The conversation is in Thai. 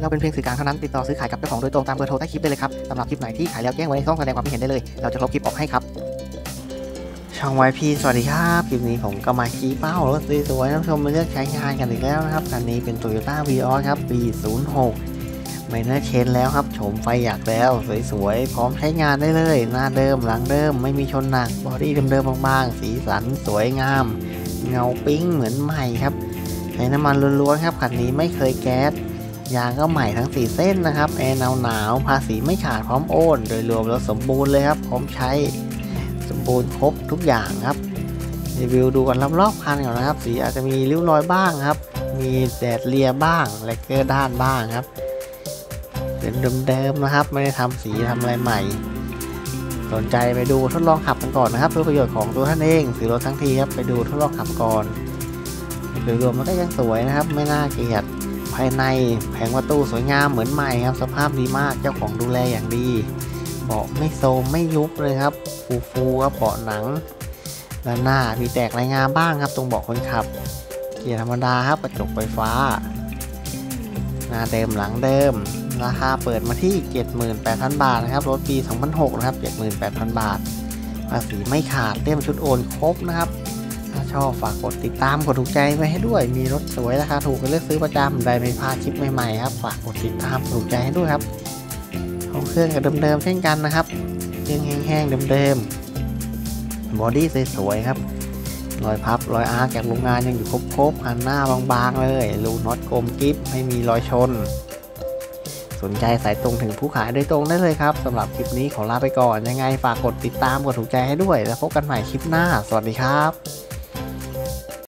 เราเป็นเพียงสื่อกลางเท่านั้น ติดต่อซื้อขายกับเจ้าของโดยตรงตามเบอร์โทรใต้คลิปได้เลยครับสำหรับคลิปไหนที่ขายแล้วแจ้งไว้ในช่องแสดงความคิดเห็นได้เลย เราจะลบคลิปออกให้ครับ ช่องไวพีสวัสดีครับ คลิปนี้ผมก็มาชี้เป้ารถสวยๆท่านผู้ชมมาเลือกใช้งานกันอีกแล้วนะครับ คันนี้เป็น Toyota v ีออครับปี06ไม่น่าเชนแล้วครับ โฉมไฟอยากแล้ว สวยๆ พร้อมใช้งานได้เลย หน้าเดิมหลังเดิม ไม่มีชนหนัก บอดี้เดิมๆบางๆ สีสันสวยงาม เงาปิ้งเหมือนใหม่ครับ ใช้น้ำมันล้วนๆครับ คันนี้ไม่เคยแก๊ส ยางก็ใหม่ทั้ง 4 เส้นนะครับแอร์หนาวๆภาษีไม่ขาดพร้อมโอนโดยรวมแล้วสมบูรณ์เลยครับพร้อมใช้สมบูรณ์ครบทุกอย่างครับรีวิวดูกันรอบๆคันก่อนนะครับ สีอาจจะมีริ้วรอยบ้างครับ มีแดดเลียบ้างแลกเกอร์ด้านบ้างครับเป็นเดิมๆนะครับ ไม่ได้ทำสีทำอะไรใหม่ สนใจไปดูทดลองขับกันก่อนนะครับ เพื่อประโยชน์ของตัวท่านเองซื้อรถทั้งทีครับไปดูทดลองขับก่อนโดยรวมมันก็ยังสวยนะครับ ไม่น่าเกลียดายในแผงประตูสวยงามเหมือนใหม่ครับ สภาพดีมากเจ้าของดูแลอย่างดี เบาะไม่โซมไม่ยุบเลยครับ ฟูฟูครับเบาะหนังด้านหน้ามีแตกรายงานบ้างครับ ตรงเบาะคนขับ เกียร์ธรรมดาครับกระจกไฟฟ้า หน้าเดิมหลังเดิม ราคาเปิดมาที่ 78,000 บาทนะครับรถปี 2006 นะครับ 78,000 บาทภาษีไม่ขาดเต็มชุดโอนครบนะครับ ชอบฝากกดติดตามกดถูกใจไว้ให้ด้วย มีรถสวยราคาถูกกันเลือกซื้อประจำได้ไม่พลาดคลิปใหม่ๆครับ ฝากกดติดตามกดถูกใจให้ด้วยครับของเครื่องกับเดิมๆเช่นกันนะครับเครื่องแห้งๆเดิมๆบอดี้สวยๆครับรอยพับรอยอาร์คากโรงงานยังอยู่ครบๆคันหน้าบางๆเลยรูน็อตกลมกริบไม่มีรอยชน สนใจสายตรงถึงผู้ขายโดยตรงได้เลยครับสำหรับคลิปนี้ขอลาไปก่อนยังไงฝากกดติดตามกดถูกใจให้ด้วย แล้วพบกันใหม่คลิปหน้า สวัสดีครับ